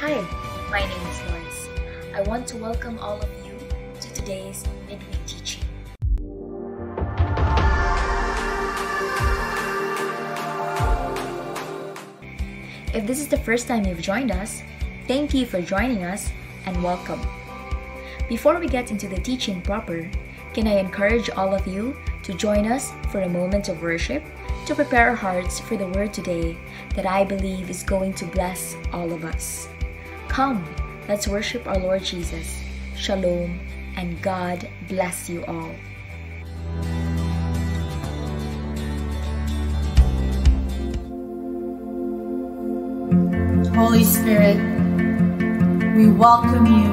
Hi, my name is Lois. I want to welcome all of you to today's midweek teaching. If this is the first time you've joined us, thank you for joining us and welcome. Before we get into the teaching proper, can I encourage all of you to join us for a moment of worship to prepare our hearts for the word today that I believe is going to bless all of us. Come, let's worship our Lord Jesus. Shalom, and God bless you all. Holy Spirit, we welcome you.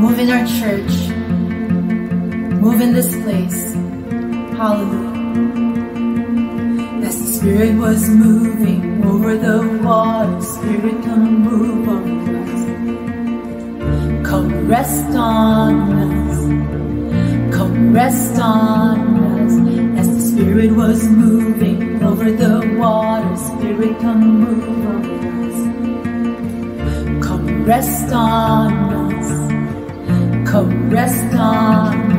Move in our church. Move in this place. Hallelujah. As the Spirit was moving over the water, Spirit come move on us. Come rest on us. Come rest on us. As the Spirit was moving over the water, Spirit come move on us. Come rest on us. Come rest on us.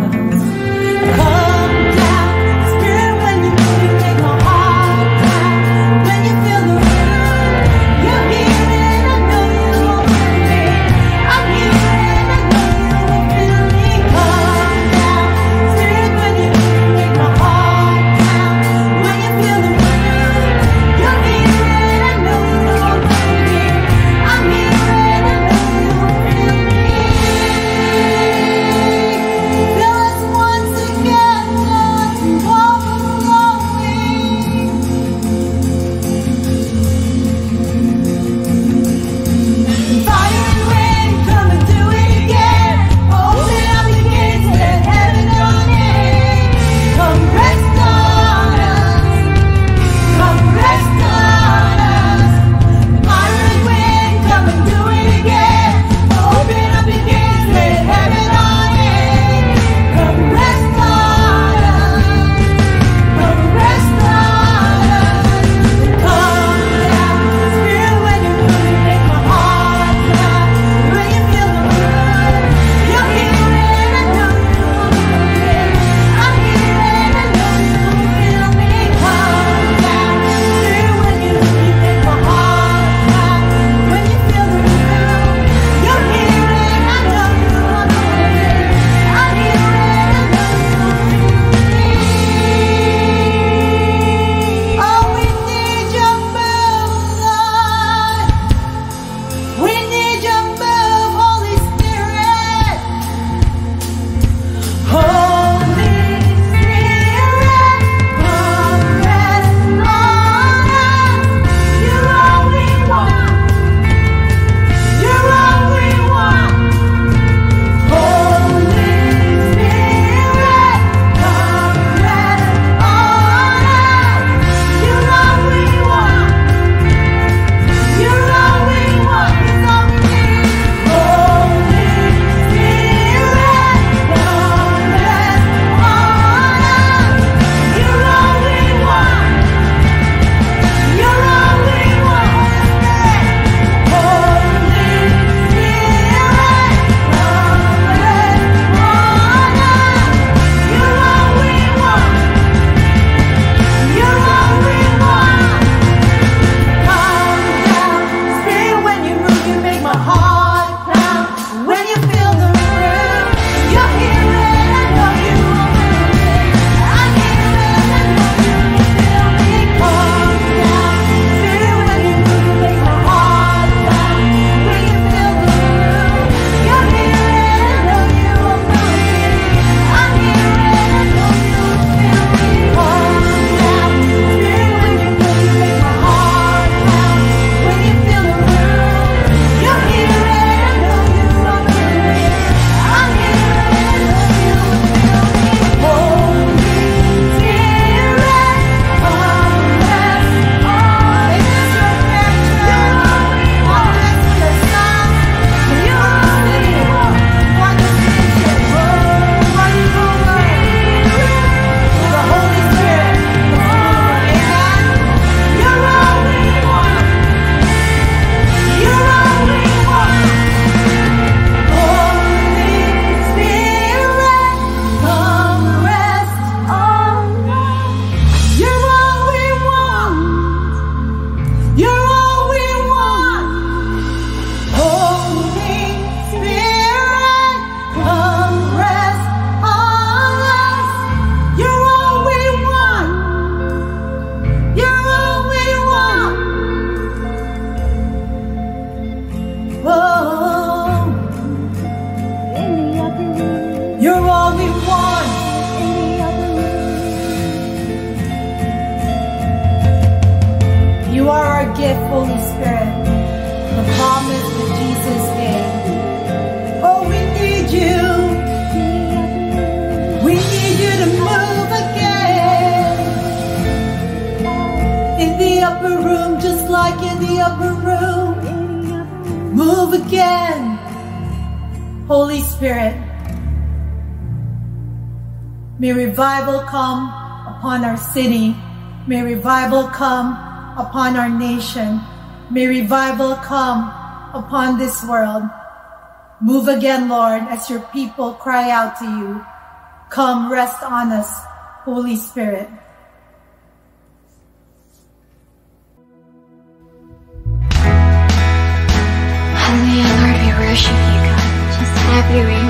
city. May revival come upon our nation. May revival come upon this world. Move again, Lord, as your people cry out to you. Come rest on us, Holy Spirit. Hallelujah, Lord, we worship you, God. Just have your.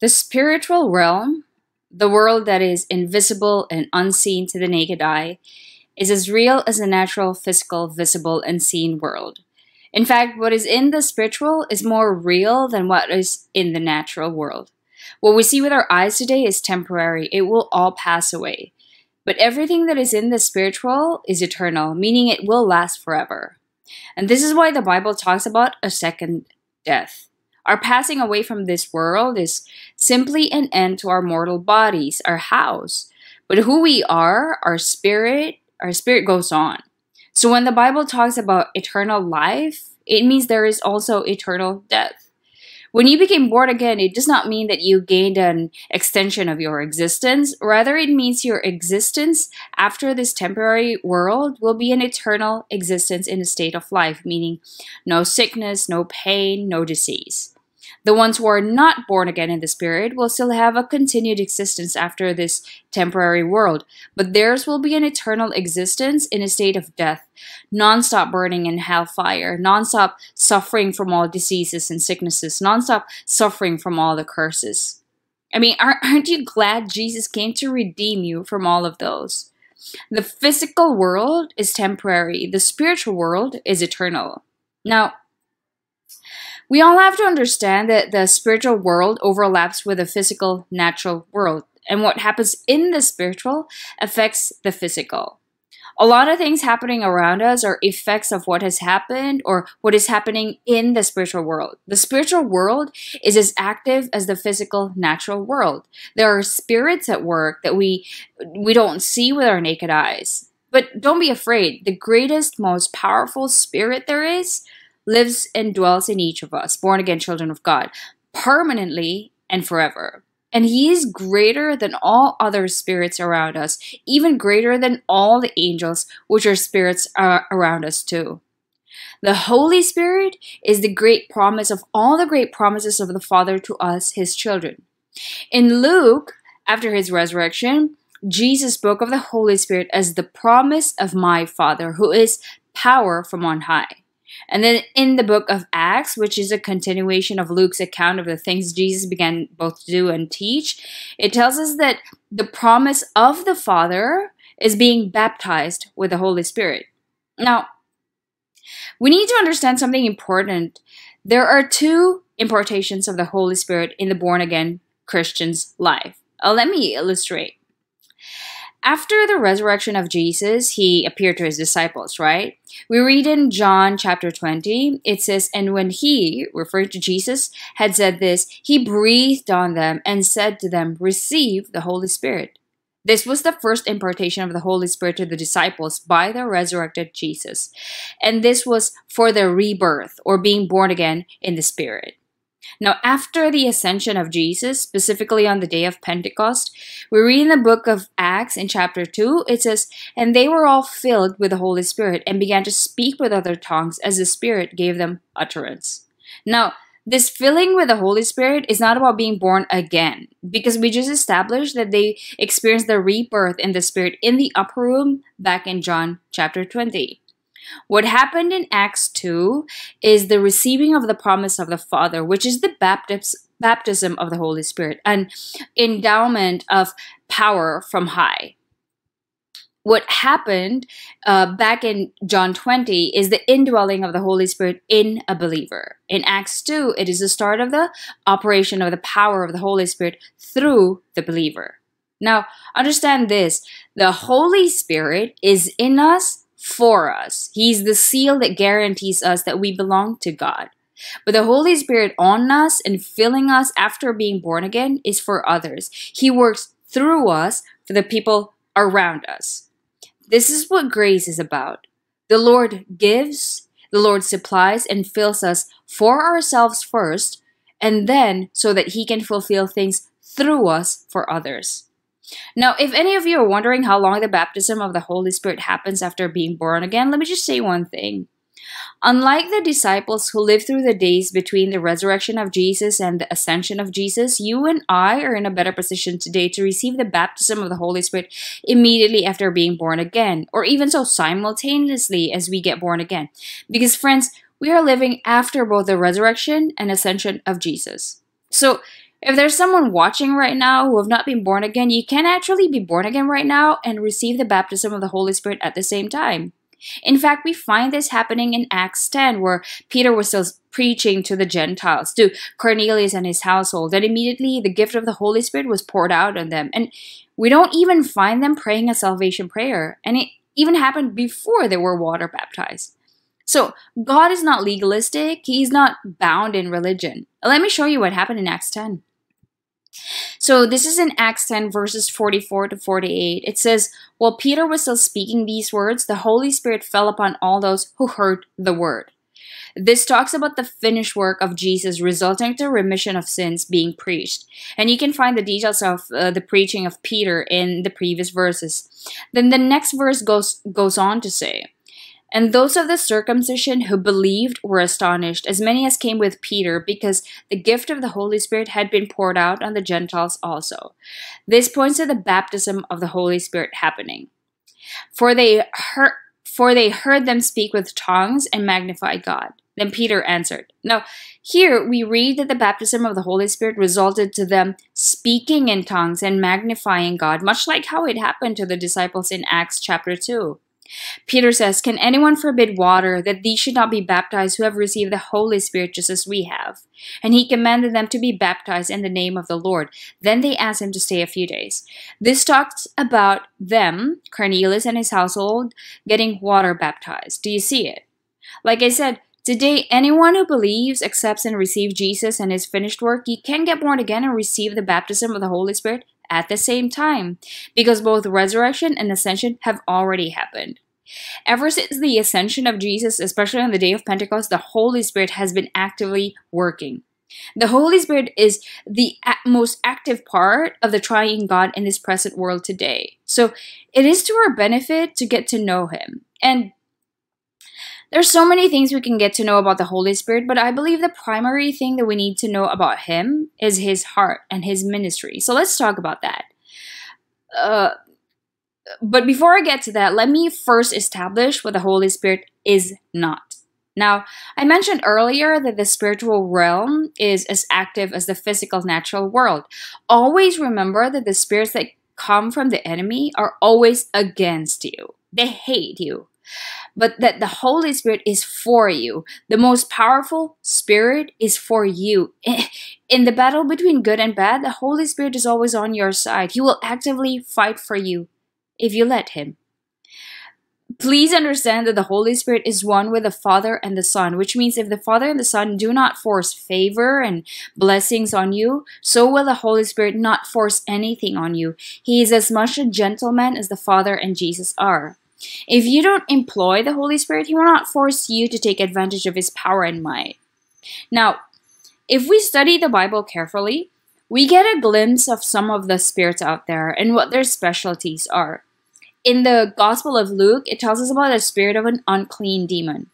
The spiritual realm, the world that is invisible and unseen to the naked eye, is as real as the natural, physical, visible, and seen world. In fact, what is in the spiritual is more real than what is in the natural world. What we see with our eyes today is temporary, it will all pass away. But everything that is in the spiritual is eternal, meaning it will last forever. And this is why the Bible talks about a second death. Our passing away from this world is simply an end to our mortal bodies, our house. But who we are, our spirit, our spirit goes on. So when the Bible talks about eternal life, it means there is also eternal death. When you became born again, it does not mean that you gained an extension of your existence. Rather, it means your existence after this temporary world will be an eternal existence in a state of life, meaning no sickness, no pain, no disease. The ones who are not born again in the Spirit will still have a continued existence after this temporary world, but theirs will be an eternal existence in a state of death, non-stop burning in hellfire, non-stop suffering from all diseases and sicknesses, non-stop suffering from all the curses. I mean, aren't you glad Jesus came to redeem you from all of those? The physical world is temporary, the spiritual world is eternal. Now, we all have to understand that the spiritual world overlaps with the physical, natural world, and what happens in the spiritual affects the physical. A lot of things happening around us are effects of what has happened or what is happening in the spiritual world. The spiritual world is as active as the physical, natural world. There are spirits at work that we we don't see with our naked eyes. But don't be afraid. The greatest, most powerful spirit there is lives and dwells in each of us, born again children of God, permanently and forever. And he is greater than all other spirits around us, even greater than all the angels, which are spirits uh, around us too. The Holy Spirit is the great promise of all the great promises of the Father to us, his children. In Luke, after his resurrection, Jesus spoke of the Holy Spirit as the promise of my Father, who is power from on high. And then in the book of Acts, which is a continuation of Luke's account of the things Jesus began both to do and teach, it tells us that the promise of the Father is being baptized with the Holy Spirit. Now, we need to understand something important. There are two impartations of the Holy Spirit in the born again Christian's life. Uh, let me illustrate. After the resurrection of Jesus, he appeared to his disciples, right? We read in John chapter 20, it says, And when he, referring to Jesus, had said this, he breathed on them and said to them, Receive the Holy Spirit. This was the first impartation of the Holy Spirit to the disciples by the resurrected Jesus. And this was for their rebirth or being born again in the Spirit. Now, after the ascension of Jesus, specifically on the day of Pentecost, we read in the book of Acts in chapter 2, it says, And they were all filled with the Holy Spirit and began to speak with other tongues as the Spirit gave them utterance. Now, this filling with the Holy Spirit is not about being born again, because we just established that they experienced the rebirth in the Spirit in the upper room back in John chapter 20. What happened in Acts 2 is the receiving of the promise of the Father, which is the baptism of the Holy Spirit, an endowment of power from high. What happened uh, back in John 20 is the indwelling of the Holy Spirit in a believer. In Acts 2, it is the start of the operation of the power of the Holy Spirit through the believer. Now, understand this the Holy Spirit is in us for us. He's the seal that guarantees us that we belong to God. But the Holy Spirit on us and filling us after being born again is for others. He works through us for the people around us. This is what grace is about. The Lord gives, the Lord supplies and fills us for ourselves first, and then so that He can fulfill things through us for others. Now, if any of you are wondering how long the baptism of the Holy Spirit happens after being born again, let me just say one thing. Unlike the disciples who lived through the days between the resurrection of Jesus and the ascension of Jesus, you and I are in a better position today to receive the baptism of the Holy Spirit immediately after being born again, or even so simultaneously as we get born again. Because, friends, we are living after both the resurrection and ascension of Jesus. So, If there's someone watching right now who have not been born again, you can actually be born again right now and receive the baptism of the Holy Spirit at the same time. In fact, we find this happening in Acts 10, where Peter was still preaching to the Gentiles, to Cornelius and his household, and immediately the gift of the Holy Spirit was poured out on them. And we don't even find them praying a salvation prayer, and it even happened before they were water baptized. So, God is not legalistic, He's not bound in religion. Let me show you what happened in Acts 10. So this is in Acts 10, verses 44 to 48. It says, While Peter was still speaking these words, the Holy Spirit fell upon all those who heard the word. This talks about the finished work of Jesus resulting to remission of sins being preached. And you can find the details of uh, the preaching of Peter in the previous verses. Then the next verse goes goes on to say, and those of the circumcision who believed were astonished, as many as came with Peter, because the gift of the Holy Spirit had been poured out on the Gentiles also. This points to the baptism of the Holy Spirit happening. For they heard, for they heard them speak with tongues and magnify God. Then Peter answered. Now, here we read that the baptism of the Holy Spirit resulted to them speaking in tongues and magnifying God, much like how it happened to the disciples in Acts chapter 2. Peter says, Can anyone forbid water that these should not be baptized who have received the Holy Spirit just as we have? And he commanded them to be baptized in the name of the Lord. Then they asked him to stay a few days. This talks about them, Cornelius and his household, getting water baptized. Do you see it? Like I said, Today, anyone who believes, accepts, and receives Jesus and his finished work, you can get born again and receive the baptism of the Holy Spirit at the same time, because both resurrection and ascension have already happened. Ever since the ascension of Jesus, especially on the day of Pentecost, the Holy Spirit has been actively working. The Holy Spirit is the most active part of the triune God in this present world today. So it is to our benefit to get to know Him. And there's so many things we can get to know about the Holy Spirit, but I believe the primary thing that we need to know about Him is His heart and His ministry. So let's talk about that. Uh, but before I get to that, let me first establish what the Holy Spirit is not. Now, I mentioned earlier that the spiritual realm is as active as the physical natural world. Always remember that the spirits that come from the enemy are always against you, they hate you but that the Holy Spirit is for you. The most powerful Spirit is for you. In the battle between good and bad, the Holy Spirit is always on your side. He will actively fight for you if you let Him. Please understand that the Holy Spirit is one with the Father and the Son, which means if the Father and the Son do not force favor and blessings on you, so will the Holy Spirit not force anything on you. He is as much a gentleman as the Father and Jesus are. If you don't employ the Holy Spirit, He will not force you to take advantage of His power and might. Now, if we study the Bible carefully, we get a glimpse of some of the spirits out there and what their specialties are. In the Gospel of Luke, it tells us about the spirit of an unclean demon.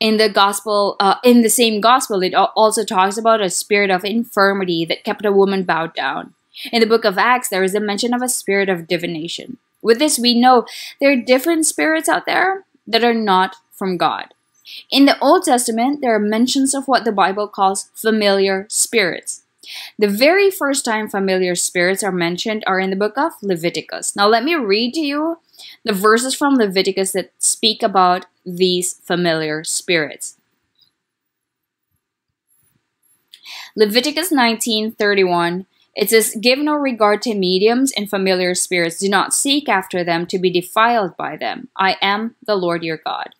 In the gospel, uh, in the same gospel, it also talks about a spirit of infirmity that kept a woman bowed down. In the book of Acts, there is a mention of a spirit of divination. With this, we know there are different spirits out there that are not from God. In the Old Testament, there are mentions of what the Bible calls familiar spirits. The very first time familiar spirits are mentioned are in the book of Leviticus. Now, let me read to you the verses from Leviticus that speak about these familiar spirits. Leviticus 19:31 it says, Give no regard to mediums and familiar spirits. Do not seek after them to be defiled by them. I am the Lord your God.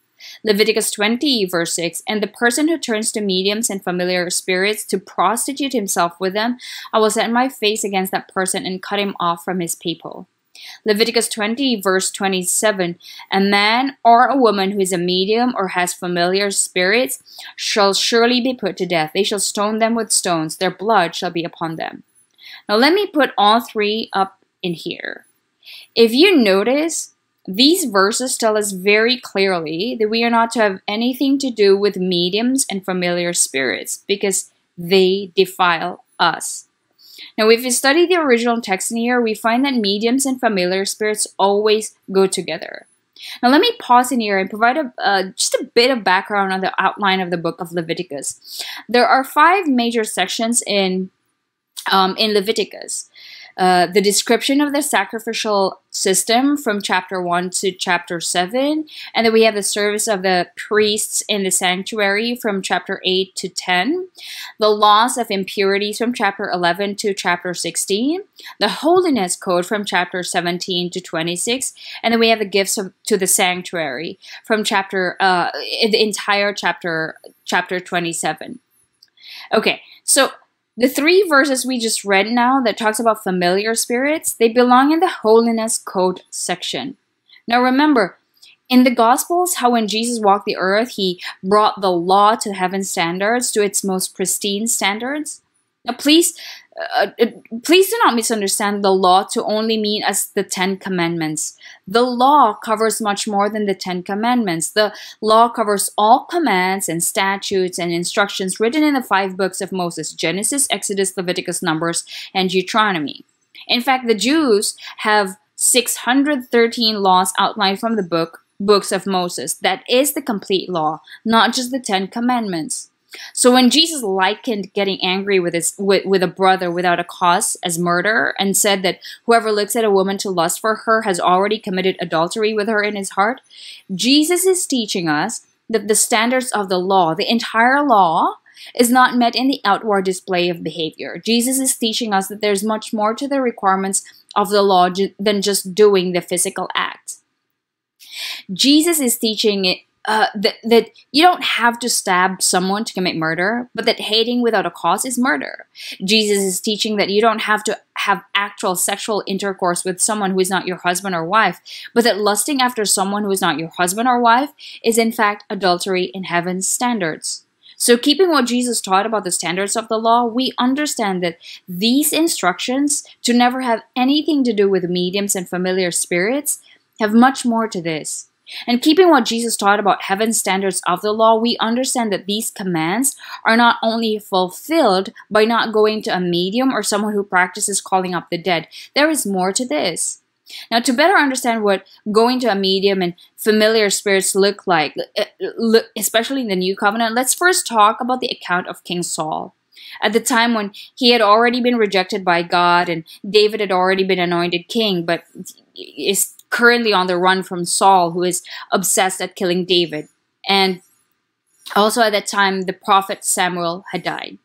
Leviticus 20, verse 6 And the person who turns to mediums and familiar spirits to prostitute himself with them, I will set my face against that person and cut him off from his people. Leviticus 20, verse 27 A man or a woman who is a medium or has familiar spirits shall surely be put to death. They shall stone them with stones, their blood shall be upon them. Now let me put all three up in here. If you notice, these verses tell us very clearly that we are not to have anything to do with mediums and familiar spirits because they defile us. Now, if we study the original text in here, we find that mediums and familiar spirits always go together. Now, let me pause in here and provide a, uh, just a bit of background on the outline of the book of Leviticus. There are five major sections in um, in Leviticus. Uh, the description of the sacrificial system from chapter 1 to chapter 7. And then we have the service of the priests in the sanctuary from chapter 8 to 10. The laws of impurities from chapter 11 to chapter 16. The holiness code from chapter 17 to 26. And then we have the gifts of, to the sanctuary from chapter, uh, the entire chapter, chapter 27. Okay, so the three verses we just read now that talks about familiar spirits, they belong in the holiness code section. Now remember, in the Gospels, how when Jesus walked the earth, he brought the law to heaven's standards, to its most pristine standards. Now, please, uh, uh, please do not misunderstand the law to only mean as the Ten Commandments. The law covers much more than the Ten Commandments. The law covers all commands and statutes and instructions written in the five books of Moses Genesis, Exodus, Leviticus, Numbers, and Deuteronomy. In fact, the Jews have 613 laws outlined from the book books of Moses. That is the complete law, not just the Ten Commandments. So when Jesus likened getting angry with his with, with a brother without a cause as murder and said that whoever looks at a woman to lust for her has already committed adultery with her in his heart, Jesus is teaching us that the standards of the law, the entire law, is not met in the outward display of behavior. Jesus is teaching us that there's much more to the requirements of the law than just doing the physical act. Jesus is teaching it uh, that, that you don't have to stab someone to commit murder, but that hating without a cause is murder. Jesus is teaching that you don't have to have actual sexual intercourse with someone who is not your husband or wife, but that lusting after someone who is not your husband or wife is in fact adultery in heaven's standards. So, keeping what Jesus taught about the standards of the law, we understand that these instructions to never have anything to do with mediums and familiar spirits have much more to this. And keeping what Jesus taught about heaven's standards of the law, we understand that these commands are not only fulfilled by not going to a medium or someone who practices calling up the dead, there is more to this. Now, to better understand what going to a medium and familiar spirits look like, uh, especially in the New Covenant, let's first talk about the account of King Saul. At the time when he had already been rejected by God and David had already been anointed king, but is currently on the run from Saul, who is obsessed at killing David. And also at that time, the prophet Samuel had died.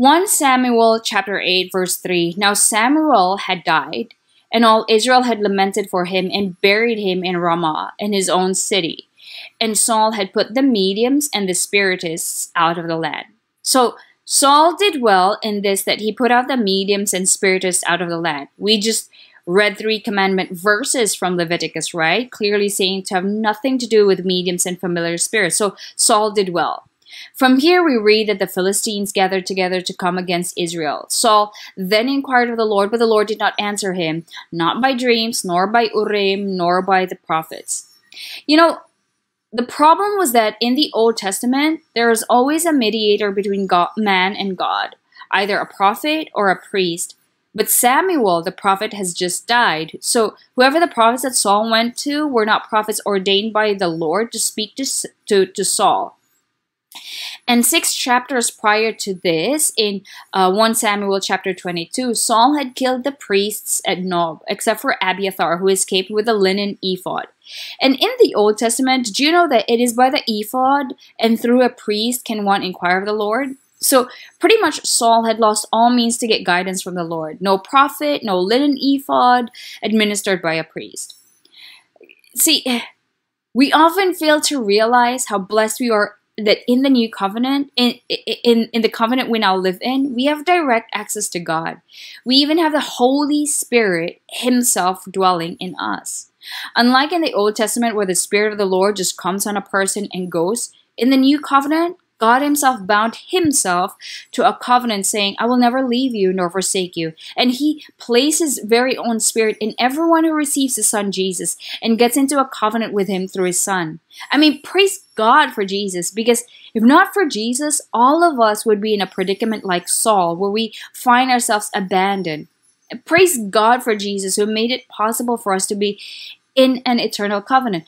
1 Samuel chapter 8 verse 3 Now Samuel had died and all Israel had lamented for him and buried him in Ramah in his own city and Saul had put the mediums and the spiritists out of the land so Saul did well in this that he put out the mediums and spiritists out of the land we just read three commandment verses from Leviticus, right? Clearly saying to have nothing to do with mediums and familiar spirits. So Saul did well. From here, we read that the Philistines gathered together to come against Israel. Saul then inquired of the Lord, but the Lord did not answer him, not by dreams, nor by Urim, nor by the prophets. You know, the problem was that in the Old Testament, there is always a mediator between God, man and God, either a prophet or a priest. But Samuel, the prophet, has just died. So whoever the prophets that Saul went to were not prophets ordained by the Lord to speak to, to, to Saul. And six chapters prior to this, in uh, 1 Samuel chapter 22, Saul had killed the priests at Nob, except for Abiathar, who escaped with a linen ephod. And in the Old Testament, do you know that it is by the ephod and through a priest can one inquire of the Lord? So pretty much Saul had lost all means to get guidance from the Lord. No prophet, no linen ephod administered by a priest. See, we often fail to realize how blessed we are that in the new covenant, in, in, in the covenant we now live in, we have direct access to God. We even have the Holy Spirit Himself dwelling in us. Unlike in the Old Testament, where the Spirit of the Lord just comes on a person and goes, in the new covenant, God Himself bound Himself to a covenant saying, I will never leave you nor forsake you. And He places His very own Spirit in everyone who receives His Son Jesus and gets into a covenant with Him through His Son. I mean, praise God for Jesus because if not for Jesus, all of us would be in a predicament like Saul where we find ourselves abandoned. Praise God for Jesus who made it possible for us to be in an eternal covenant,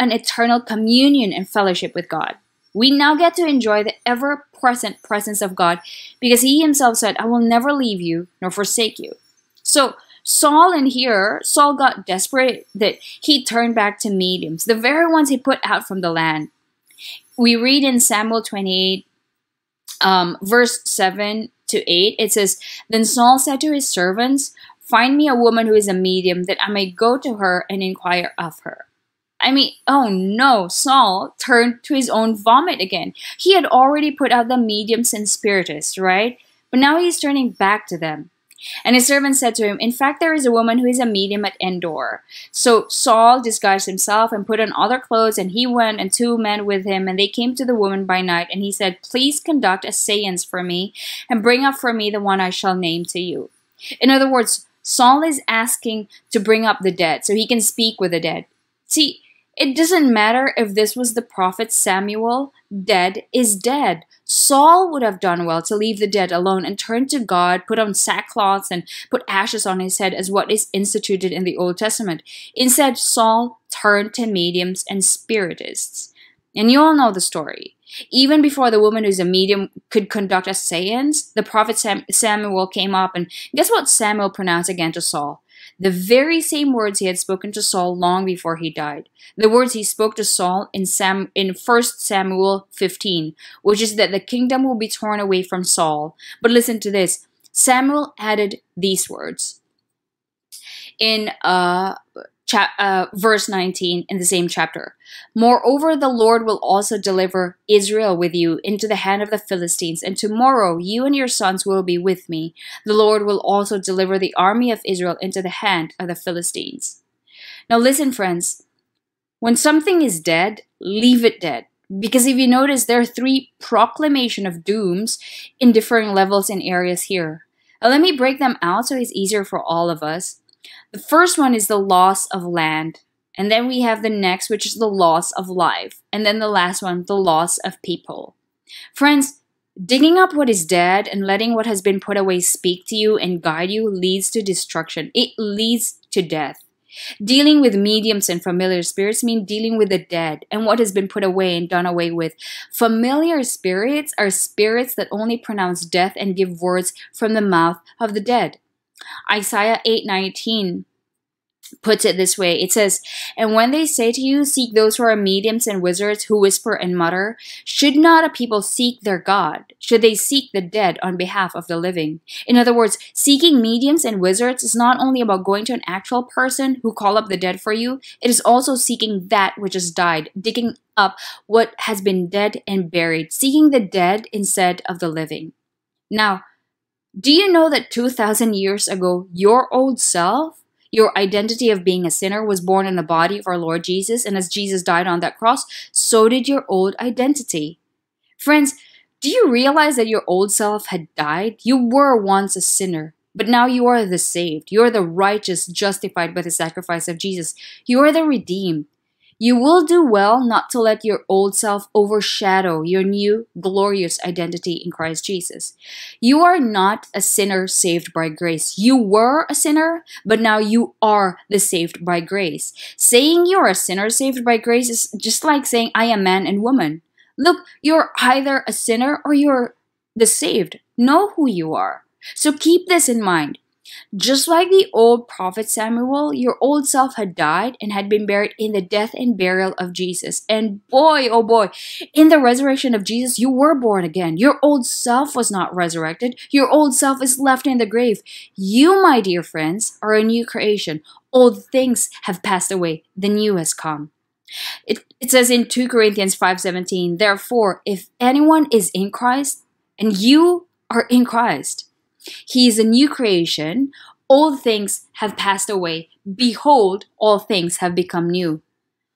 an eternal communion and fellowship with God. We now get to enjoy the ever present presence of God because He Himself said, I will never leave you nor forsake you. So, Saul in here, Saul got desperate that he turned back to mediums, the very ones he put out from the land. We read in Samuel 28, um, verse 7 to 8, it says, Then Saul said to his servants, Find me a woman who is a medium, that I may go to her and inquire of her. I mean, oh no, Saul turned to his own vomit again. He had already put out the mediums and spiritists, right? But now he's turning back to them. And his servant said to him, In fact, there is a woman who is a medium at Endor. So Saul disguised himself and put on other clothes, and he went and two men with him, and they came to the woman by night. And he said, Please conduct a seance for me, and bring up for me the one I shall name to you. In other words, Saul is asking to bring up the dead so he can speak with the dead. See, it doesn't matter if this was the prophet Samuel, dead is dead. Saul would have done well to leave the dead alone and turn to God, put on sackcloths, and put ashes on his head as what is instituted in the Old Testament. Instead, Saul turned to mediums and spiritists. And you all know the story. Even before the woman who's a medium could conduct a seance, the prophet Sam- Samuel came up, and guess what Samuel pronounced again to Saul? The very same words he had spoken to Saul long before he died. The words he spoke to Saul in Sam in 1 Samuel 15, which is that the kingdom will be torn away from Saul. But listen to this. Samuel added these words in uh, uh, verse 19 in the same chapter. Moreover, the Lord will also deliver Israel with you into the hand of the Philistines, and tomorrow you and your sons will be with me. The Lord will also deliver the army of Israel into the hand of the Philistines. Now, listen, friends. When something is dead, leave it dead. Because if you notice, there are three proclamation of dooms in differing levels and areas here. Now, let me break them out so it's easier for all of us. The first one is the loss of land. And then we have the next, which is the loss of life. And then the last one, the loss of people. Friends, digging up what is dead and letting what has been put away speak to you and guide you leads to destruction. It leads to death. Dealing with mediums and familiar spirits mean dealing with the dead and what has been put away and done away with. Familiar spirits are spirits that only pronounce death and give words from the mouth of the dead. Isaiah 8:19 puts it this way. It says, "And when they say to you, seek those who are mediums and wizards who whisper and mutter, should not a people seek their God? Should they seek the dead on behalf of the living?" In other words, seeking mediums and wizards is not only about going to an actual person who call up the dead for you, it is also seeking that which has died, digging up what has been dead and buried, seeking the dead instead of the living. Now, do you know that 2,000 years ago, your old self, your identity of being a sinner, was borne in the body of our Lord Jesus? And as Jesus died on that cross, so did your old identity. Friends, do you realize that your old self had died? You were once a sinner, but now you are the saved. You are the righteous, justified by the sacrifice of Jesus. You are the redeemed. You will do well not to let your old self overshadow your new glorious identity in Christ Jesus. You are not a sinner saved by grace. You were a sinner, but now you are the saved by grace. Saying you're a sinner saved by grace is just like saying I am man and woman. Look, you're either a sinner or you're the saved. Know who you are. So keep this in mind. Just like the old prophet Samuel, your old self had died and had been buried in the death and burial of Jesus. And boy, oh boy, in the resurrection of Jesus, you were born again. Your old self was not resurrected. Your old self is left in the grave. You, my dear friends, are a new creation. Old things have passed away. The new has come. It, it says in 2 Corinthians 5:17, therefore, if anyone is in Christ, and you are in Christ, he is a new creation. Old things have passed away. Behold, all things have become new.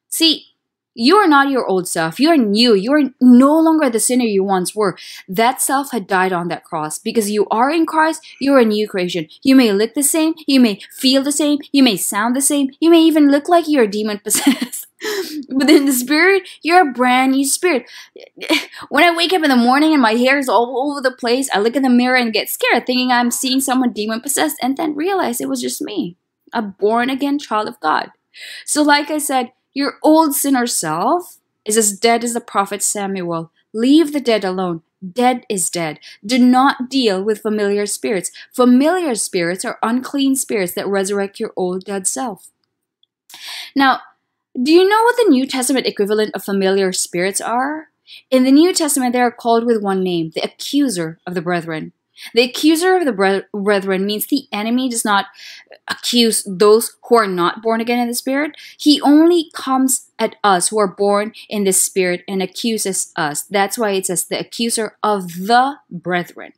See, you are not your old self. You are new. You are no longer the sinner you once were. That self had died on that cross. Because you are in Christ, you're a new creation. You may look the same. You may feel the same. You may sound the same. You may even look like you're demon possessed. but in the spirit, you're a brand new spirit. When I wake up in the morning and my hair is all over the place, I look in the mirror and get scared, thinking I'm seeing someone demon possessed, and then realize it was just me, a born again child of God. So, like I said, your old sinner self is as dead as the prophet Samuel. Leave the dead alone. Dead is dead. Do not deal with familiar spirits. Familiar spirits are unclean spirits that resurrect your old dead self. Now, do you know what the New Testament equivalent of familiar spirits are? In the New Testament, they are called with one name, the accuser of the brethren. The accuser of the brethren means the enemy does not accuse those who are not born again in the Spirit. He only comes at us who are born in the Spirit and accuses us. That's why it says the accuser of the brethren.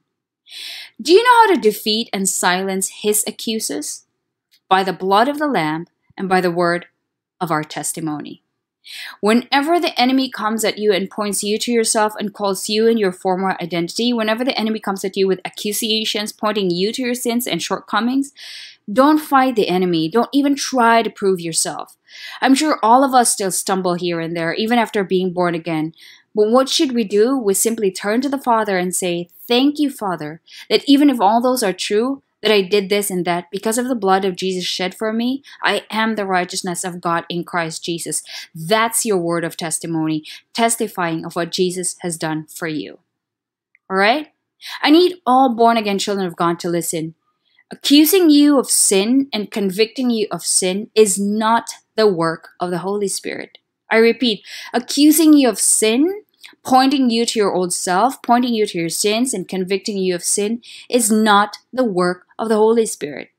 Do you know how to defeat and silence his accusers? By the blood of the Lamb and by the word of our testimony. Whenever the enemy comes at you and points you to yourself and calls you in your former identity, whenever the enemy comes at you with accusations pointing you to your sins and shortcomings, don't fight the enemy. Don't even try to prove yourself. I'm sure all of us still stumble here and there, even after being born again. But what should we do? We simply turn to the Father and say, Thank you, Father, that even if all those are true, that I did this and that because of the blood of Jesus shed for me, I am the righteousness of God in Christ Jesus. That's your word of testimony, testifying of what Jesus has done for you. All right? I need all born again children of God to listen. Accusing you of sin and convicting you of sin is not the work of the Holy Spirit. I repeat, accusing you of sin, pointing you to your old self, pointing you to your sins, and convicting you of sin is not the work of the Holy Spirit.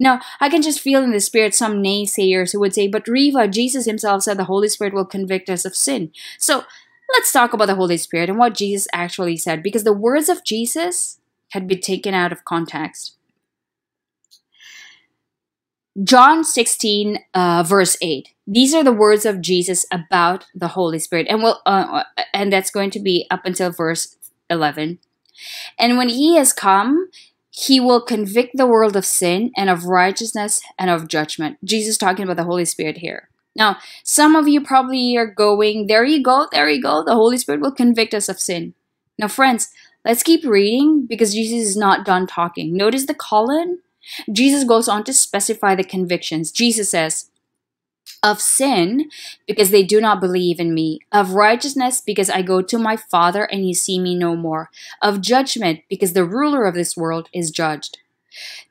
Now, I can just feel in the spirit some naysayers who would say, but Riva, Jesus himself said the Holy Spirit will convict us of sin. So let's talk about the Holy Spirit and what Jesus actually said, because the words of Jesus had been taken out of context. John 16, uh, verse 8. These are the words of Jesus about the Holy Spirit. And we'll, uh, and that's going to be up until verse 11. And when he has come, he will convict the world of sin and of righteousness and of judgment. Jesus talking about the Holy Spirit here. Now, some of you probably are going, there you go, there you go. The Holy Spirit will convict us of sin. Now, friends, let's keep reading because Jesus is not done talking. Notice the colon Jesus goes on to specify the convictions. Jesus says, of sin, because they do not believe in me, of righteousness, because I go to my Father and you see me no more, of judgment, because the ruler of this world is judged.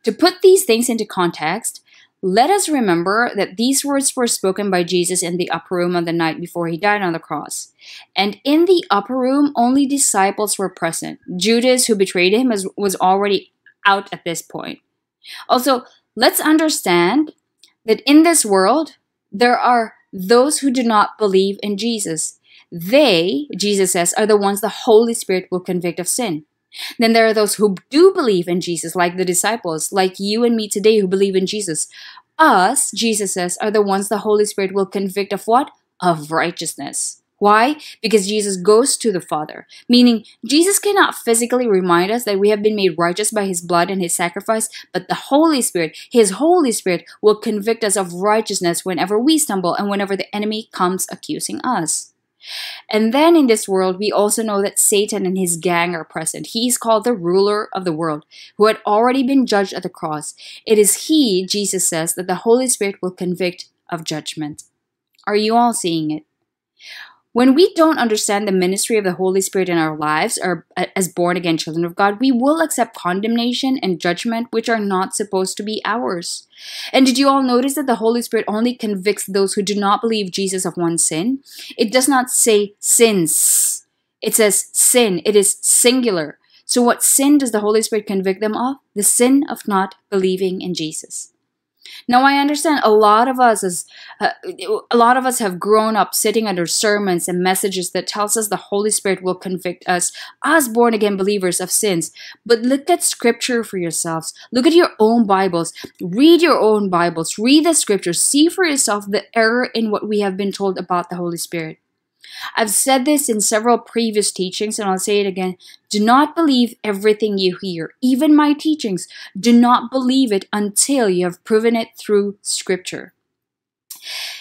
To put these things into context, let us remember that these words were spoken by Jesus in the upper room on the night before he died on the cross. And in the upper room, only disciples were present. Judas, who betrayed him, was already out at this point. Also, let's understand that in this world, there are those who do not believe in Jesus. They, Jesus says, are the ones the Holy Spirit will convict of sin. Then there are those who do believe in Jesus, like the disciples, like you and me today who believe in Jesus. Us, Jesus says, are the ones the Holy Spirit will convict of what? Of righteousness. Why? Because Jesus goes to the Father. Meaning, Jesus cannot physically remind us that we have been made righteous by His blood and His sacrifice, but the Holy Spirit, His Holy Spirit, will convict us of righteousness whenever we stumble and whenever the enemy comes accusing us. And then in this world, we also know that Satan and his gang are present. He is called the ruler of the world, who had already been judged at the cross. It is he, Jesus says, that the Holy Spirit will convict of judgment. Are you all seeing it? When we don't understand the ministry of the Holy Spirit in our lives or uh, as born again children of God, we will accept condemnation and judgment which are not supposed to be ours. And did you all notice that the Holy Spirit only convicts those who do not believe Jesus of one sin? It does not say sins. It says sin. It is singular. So what sin does the Holy Spirit convict them of? The sin of not believing in Jesus. Now I understand a lot of us as uh, a lot of us have grown up sitting under sermons and messages that tells us the Holy Spirit will convict us as born again believers of sins. But look at scripture for yourselves. Look at your own Bibles. Read your own Bibles. Read the scriptures. See for yourself the error in what we have been told about the Holy Spirit. I've said this in several previous teachings, and I'll say it again. Do not believe everything you hear, even my teachings. Do not believe it until you have proven it through Scripture.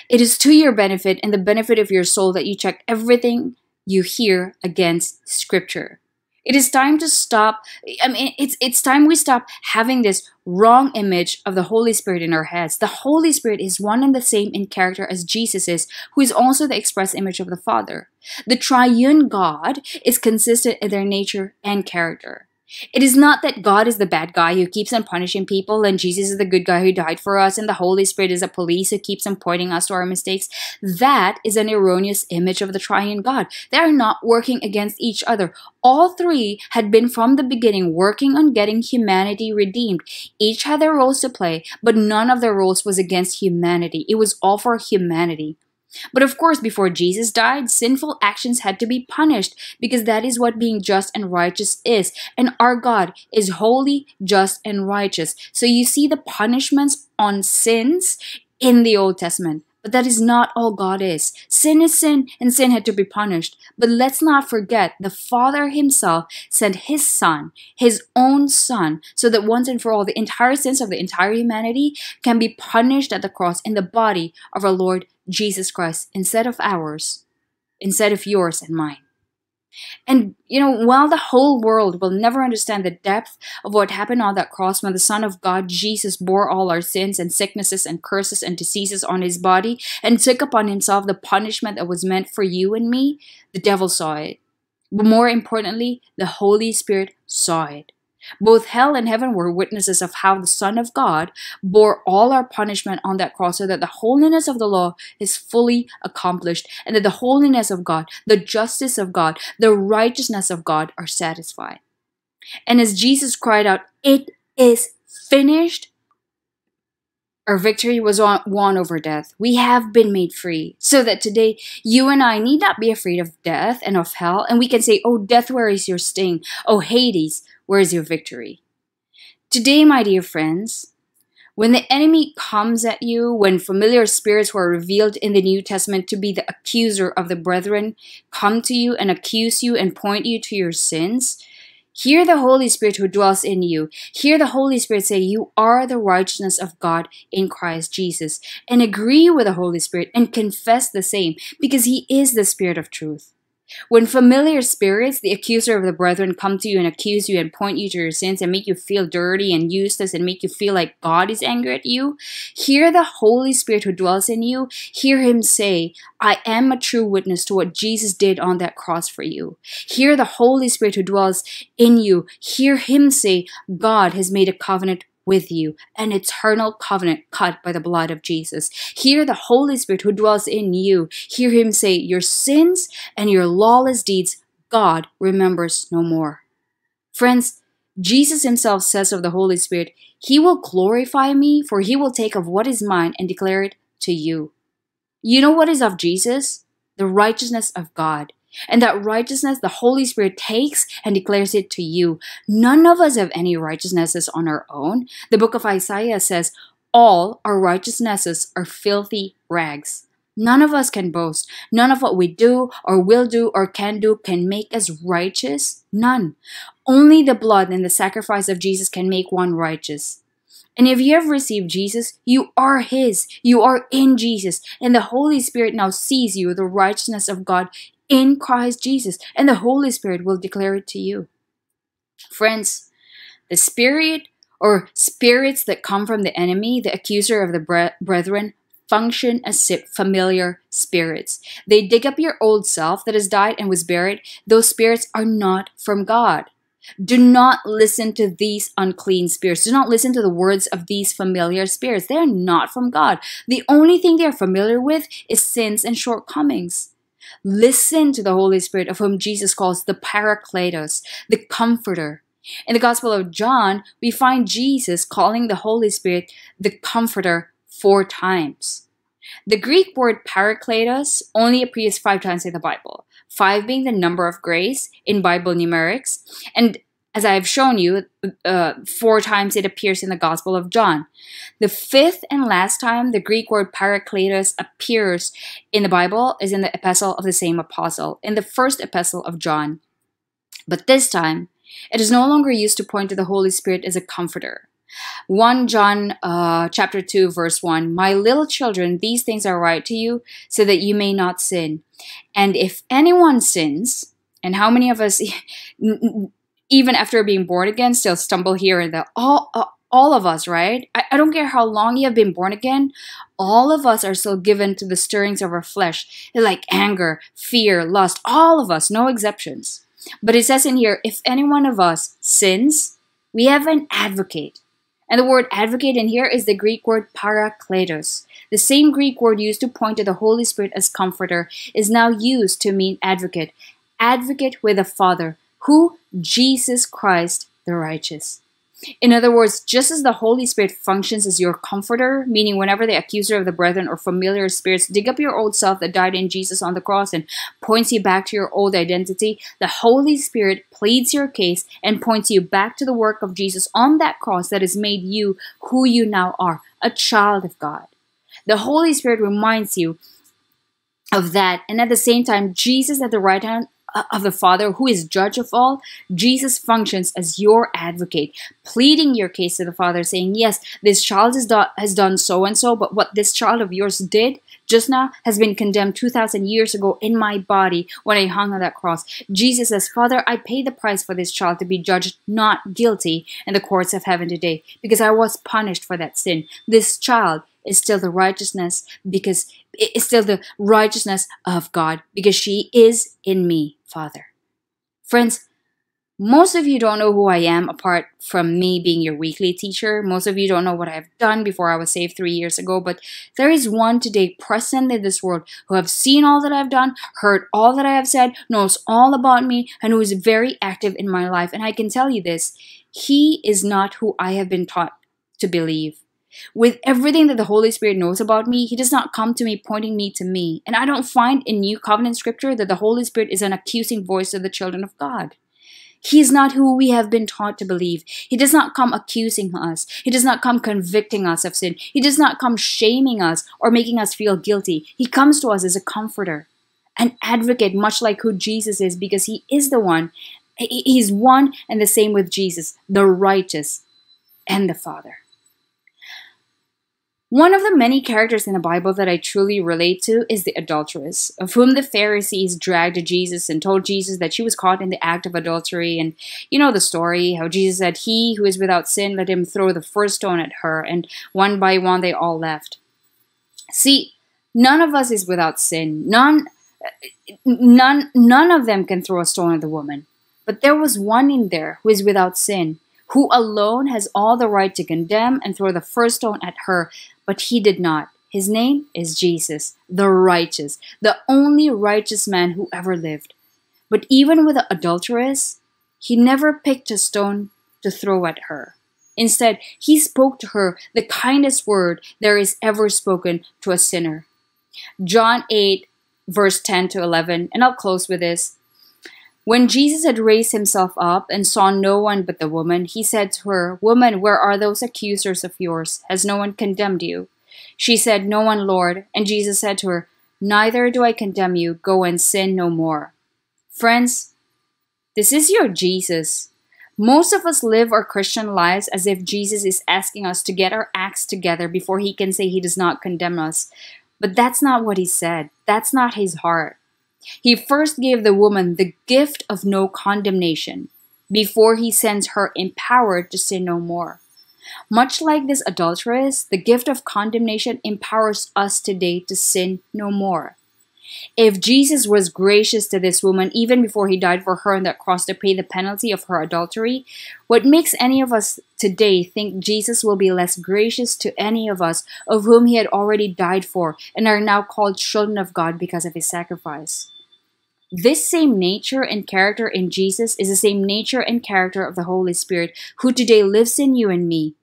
It is to your benefit and the benefit of your soul that you check everything you hear against Scripture. It is time to stop. I mean, it's it's time we stop having this wrong image of the Holy Spirit in our heads. The Holy Spirit is one and the same in character as Jesus is, who is also the express image of the Father. The triune God is consistent in their nature and character. It is not that God is the bad guy who keeps on punishing people and Jesus is the good guy who died for us and the Holy Spirit is a police who keeps on pointing us to our mistakes. That is an erroneous image of the triune God. They are not working against each other. All three had been from the beginning working on getting humanity redeemed. Each had their roles to play, but none of their roles was against humanity. It was all for humanity. But of course, before Jesus died, sinful actions had to be punished because that is what being just and righteous is. And our God is holy, just, and righteous. So you see the punishments on sins in the Old Testament. But that is not all God is. Sin is sin, and sin had to be punished. But let's not forget the Father Himself sent His Son, His own Son, so that once and for all the entire sins of the entire humanity can be punished at the cross in the body of our Lord Jesus Christ instead of ours, instead of yours and mine. And, you know, while the whole world will never understand the depth of what happened on that cross when the Son of God, Jesus, bore all our sins and sicknesses and curses and diseases on his body and took upon himself the punishment that was meant for you and me, the devil saw it. But more importantly, the Holy Spirit saw it. Both hell and heaven were witnesses of how the Son of God bore all our punishment on that cross so that the holiness of the law is fully accomplished and that the holiness of God, the justice of God, the righteousness of God are satisfied. And as Jesus cried out, It is finished, our victory was won over death. We have been made free. So that today, you and I need not be afraid of death and of hell. And we can say, Oh, death, where is your sting? Oh, Hades, where is your victory? Today, my dear friends, when the enemy comes at you, when familiar spirits who are revealed in the New Testament to be the accuser of the brethren come to you and accuse you and point you to your sins, Hear the Holy Spirit who dwells in you. Hear the Holy Spirit say, You are the righteousness of God in Christ Jesus. And agree with the Holy Spirit and confess the same, because He is the Spirit of truth. When familiar spirits, the accuser of the brethren, come to you and accuse you and point you to your sins and make you feel dirty and useless and make you feel like God is angry at you, hear the Holy Spirit who dwells in you, hear Him say, I am a true witness to what Jesus did on that cross for you. Hear the Holy Spirit who dwells in you, hear Him say, God has made a covenant with you, an eternal covenant cut by the blood of Jesus. Hear the Holy Spirit who dwells in you. Hear him say, Your sins and your lawless deeds, God remembers no more. Friends, Jesus himself says of the Holy Spirit, He will glorify me, for He will take of what is mine and declare it to you. You know what is of Jesus? The righteousness of God. And that righteousness the Holy Spirit takes and declares it to you. None of us have any righteousnesses on our own. The book of Isaiah says, All our righteousnesses are filthy rags. None of us can boast. None of what we do or will do or can do can make us righteous. None. Only the blood and the sacrifice of Jesus can make one righteous. And if you have received Jesus, you are His. You are in Jesus. And the Holy Spirit now sees you, the righteousness of God in Christ Jesus. And the Holy Spirit will declare it to you. Friends, the Spirit or spirits that come from the enemy, the accuser of the bre- brethren, function as familiar spirits. They dig up your old self that has died and was buried. Those spirits are not from God. Do not listen to these unclean spirits. Do not listen to the words of these familiar spirits. They are not from God. The only thing they are familiar with is sins and shortcomings. Listen to the Holy Spirit, of whom Jesus calls the Parakletos, the Comforter. In the Gospel of John, we find Jesus calling the Holy Spirit the Comforter four times. The Greek word parakletos only appears five times in the Bible, five being the number of grace in Bible numerics, and as I have shown you, uh, four times it appears in the Gospel of John. The fifth and last time the Greek word parakletos appears in the Bible is in the epistle of the same apostle, in the first epistle of John. But this time, it is no longer used to point to the Holy Spirit as a comforter. 1 John uh, chapter 2 verse 1 My little children these things are write to you so that you may not sin and if anyone sins And how many of us, even after being born again, still stumble here and there? All, uh, all of us, right? I, I don't care how long you have been born again, all of us are still given to the stirrings of our flesh, like anger, fear, lust, all of us, no exceptions. But it says in here, if any one of us sins, we have an advocate. And the word advocate in here is the Greek word parakletos. The same Greek word used to point to the Holy Spirit as comforter is now used to mean advocate. Advocate with the Father, who? Jesus Christ the righteous. In other words, just as the Holy Spirit functions as your comforter, meaning whenever the accuser of the brethren or familiar spirits dig up your old self that died in Jesus on the cross and points you back to your old identity, the Holy Spirit pleads your case and points you back to the work of Jesus on that cross that has made you who you now are, a child of God. The Holy Spirit reminds you of that, and at the same time, Jesus at the right hand Uh, of the Father, who is judge of all, Jesus functions as your advocate, pleading your case to the Father, saying, Yes, this child has done so and so, but what this child of yours did just now has been condemned 2,000 years ago in my body when I hung on that cross. Jesus says, Father, I pay the price for this child to be judged not guilty in the courts of heaven today because I was punished for that sin. This child is still the righteousness because it's still the righteousness of God because she is in me, Father. Friends, most of you don't know who I am apart from me being your weekly teacher. Most of you don't know what I've done before I was saved three years ago, but there is one today present in this world who have seen all that I've done, heard all that I have said, knows all about me, and who is very active in my life. And I can tell you this, he is not who I have been taught to believe. With everything that the Holy Spirit knows about me, He does not come to me pointing me to me. And I don't find in New Covenant Scripture that the Holy Spirit is an accusing voice of the children of God. He is not who we have been taught to believe. He does not come accusing us. He does not come convicting us of sin. He does not come shaming us or making us feel guilty. He comes to us as a comforter, an advocate, much like who Jesus is, because He is the one. He's one and the same with Jesus, the righteous and the Father. One of the many characters in the Bible that I truly relate to is the adulteress, of whom the Pharisees dragged to Jesus and told Jesus that she was caught in the act of adultery. And you know the story how Jesus said, He who is without sin, let him throw the first stone at her. And one by one they all left. See, none of us is without sin. None, none, none of them can throw a stone at the woman. But there was one in there who is without sin who alone has all the right to condemn and throw the first stone at her, but he did not. His name is Jesus, the righteous, the only righteous man who ever lived. But even with the adulteress, he never picked a stone to throw at her. Instead, he spoke to her the kindest word there is ever spoken to a sinner. John 8, verse 10 to 11, and I'll close with this. When Jesus had raised himself up and saw no one but the woman, he said to her, Woman, where are those accusers of yours? Has no one condemned you? She said, No one, Lord. And Jesus said to her, Neither do I condemn you. Go and sin no more. Friends, this is your Jesus. Most of us live our Christian lives as if Jesus is asking us to get our acts together before he can say he does not condemn us. But that's not what he said. That's not his heart. He first gave the woman the gift of no condemnation before he sends her empowered to sin no more. Much like this adulteress, the gift of condemnation empowers us today to sin no more. If Jesus was gracious to this woman even before he died for her on that cross to pay the penalty of her adultery, what makes any of us today think Jesus will be less gracious to any of us of whom he had already died for and are now called children of God because of his sacrifice? This same nature and character in Jesus is the same nature and character of the Holy Spirit, who today lives in you and me.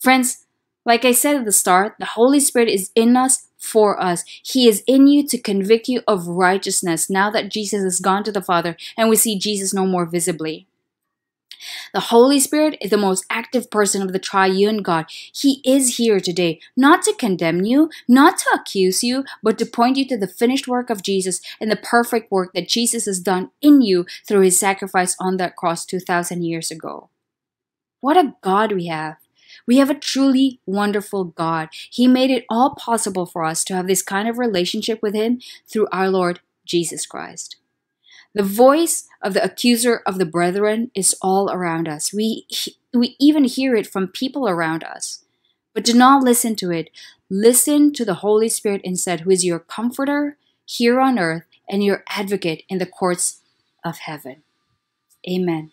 Friends, like I said at the start, the Holy Spirit is in us for us. He is in you to convict you of righteousness now that Jesus has gone to the Father and we see Jesus no more visibly. The Holy Spirit is the most active person of the triune God. He is here today, not to condemn you, not to accuse you, but to point you to the finished work of Jesus and the perfect work that Jesus has done in you through his sacrifice on that cross 2,000 years ago. What a God we have! We have a truly wonderful God. He made it all possible for us to have this kind of relationship with Him through our Lord Jesus Christ. The voice of the accuser of the brethren is all around us. We, we even hear it from people around us. But do not listen to it. Listen to the Holy Spirit instead, who is your comforter here on earth and your advocate in the courts of heaven. Amen.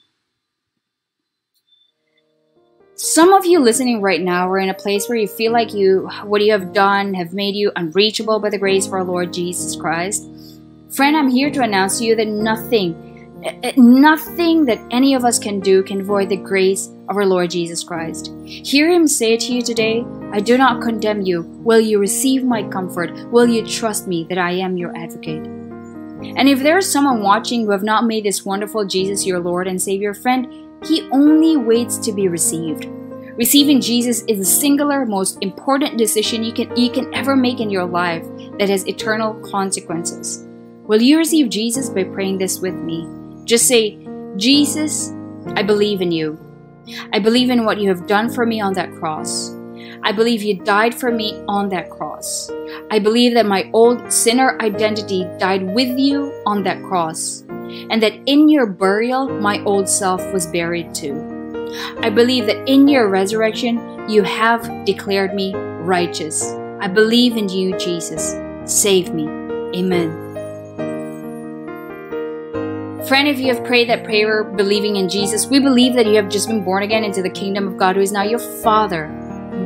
Some of you listening right now are in a place where you feel like you what you have done have made you unreachable by the grace of our Lord Jesus Christ. Friend, I'm here to announce to you that nothing eh, nothing that any of us can do can void the grace of our Lord Jesus Christ. Hear him say to you today, I do not condemn you. Will you receive my comfort? Will you trust me that I am your advocate? And if there is someone watching who have not made this wonderful Jesus your Lord and Savior, friend, he only waits to be received. Receiving Jesus is the singular most important decision you can you can ever make in your life that has eternal consequences. Will you receive Jesus by praying this with me? Just say, Jesus, I believe in you. I believe in what you have done for me on that cross. I believe you died for me on that cross. I believe that my old sinner identity died with you on that cross, and that in your burial, my old self was buried too. I believe that in your resurrection, you have declared me righteous. I believe in you, Jesus. Save me. Amen. Friend, if you have prayed that prayer believing in Jesus, we believe that you have just been born again into the kingdom of God, who is now your Father.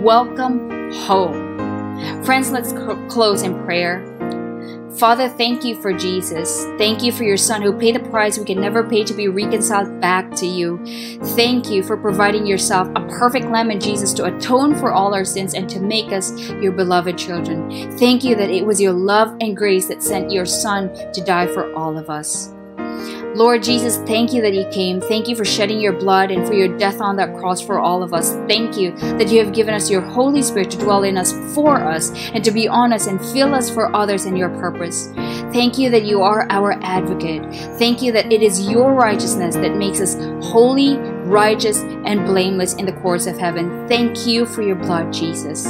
Welcome home. Friends, let's close in prayer. Father, thank you for Jesus. Thank you for your Son who paid the price we can never pay to be reconciled back to you. Thank you for providing yourself a perfect Lamb in Jesus to atone for all our sins and to make us your beloved children. Thank you that it was your love and grace that sent your Son to die for all of us. Lord Jesus, thank you that you came. Thank you for shedding your blood and for your death on that cross for all of us. Thank you that you have given us your Holy Spirit to dwell in us for us and to be on us and fill us for others in your purpose. Thank you that you are our advocate. Thank you that it is your righteousness that makes us holy, righteous, and blameless in the courts of heaven. Thank you for your blood, Jesus.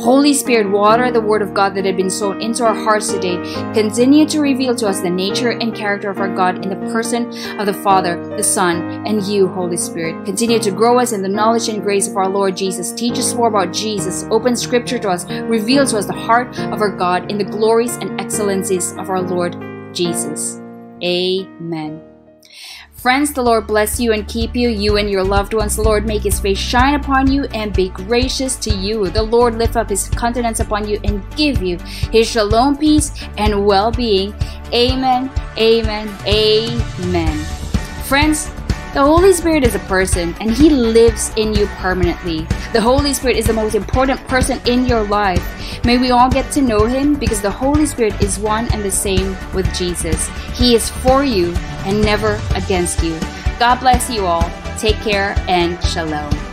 Holy Spirit, water the Word of God that had been sown into our hearts today. Continue to reveal to us the nature and character of our God in the person of the Father, the Son, and you, Holy Spirit. Continue to grow us in the knowledge and grace of our Lord Jesus. Teach us more about Jesus. Open Scripture to us. Reveal to us the heart of our God in the glories and excellencies of our Lord Jesus. Amen. Friends, the Lord bless you and keep you, you and your loved ones. The Lord make his face shine upon you and be gracious to you. The Lord lift up his countenance upon you and give you his shalom, peace, and well being. Amen, amen, amen. Friends, the Holy Spirit is a person and He lives in you permanently. The Holy Spirit is the most important person in your life. May we all get to know Him because the Holy Spirit is one and the same with Jesus. He is for you and never against you. God bless you all. Take care and shalom.